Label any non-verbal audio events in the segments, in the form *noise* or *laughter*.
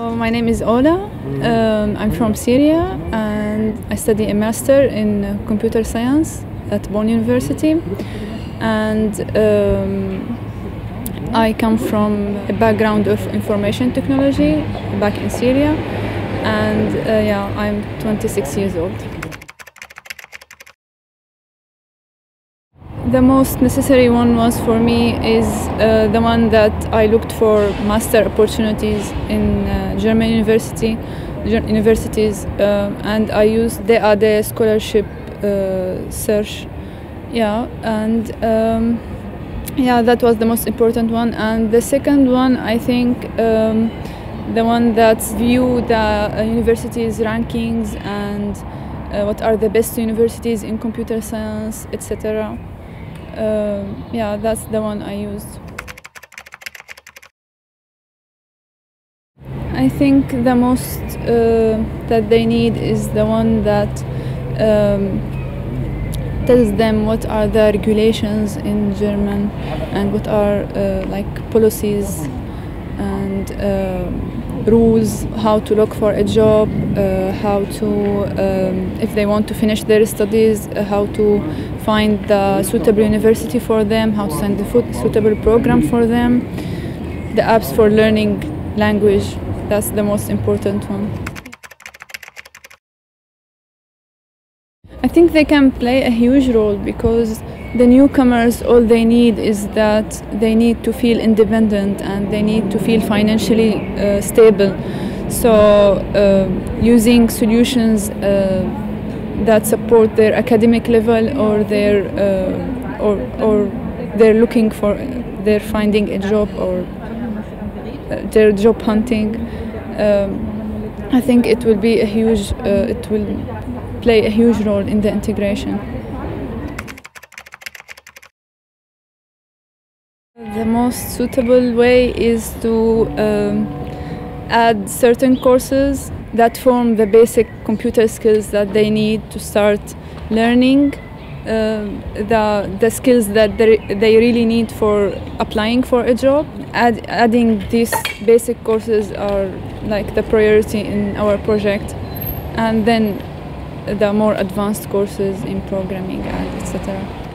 Uh, my name is Ola. Um, I'm from Syria and I study a master in computer science at Bonn University. And um, I come from a background of information technology back in Syria. And uh, yeah, I'm 26 years old. The most necessary one was for me is uh, the one that I looked for master opportunities in uh, German university universities uh, and I used the DAAD scholarship uh, search. Yeah and um, yeah that was the most important one. And the second one I think um, the one that view the uh, universities rankings and uh, what are the best universities in computer science etc uh, yeah, that's the one I used. I think the most uh, that they need is the one that um, tells them what are the regulations in German and what are uh, like policies and um, rules, how to look for a job, uh, how to, um, if they want to finish their studies, uh, how to find the suitable university for them, how to find the suitable program for them, the apps for learning language, that's the most important one. I think they can play a huge role because the newcomers all they need is that they need to feel independent and they need to feel financially uh, stable. So uh, using solutions uh, that support their academic level or their uh, or, or they're looking for they're finding a job or uh, their job hunting um, I think it will be a huge uh, it will play a huge role in the integration The most suitable way is to um, add certain courses that form the basic computer skills that they need to start learning uh, the, the skills that they, they really need for applying for a job. Add, adding these basic courses are like the priority in our project and then the more advanced courses in programming and etc.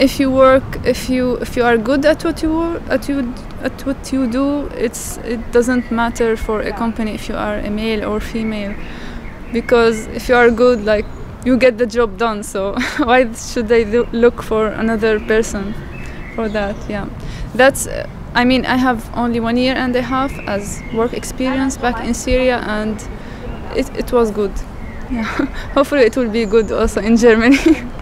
if you work if you if you are good at what you at you at what you do it's it doesn't matter for a company if you are a male or female. Because if you are good like you get the job done. So *laughs* why should they do, look for another person for that? Yeah. That's i mean i have only one year and a half as work experience back in syria and it, it was good. *laughs* Yeah. Hopefully it will be good also in germany *laughs*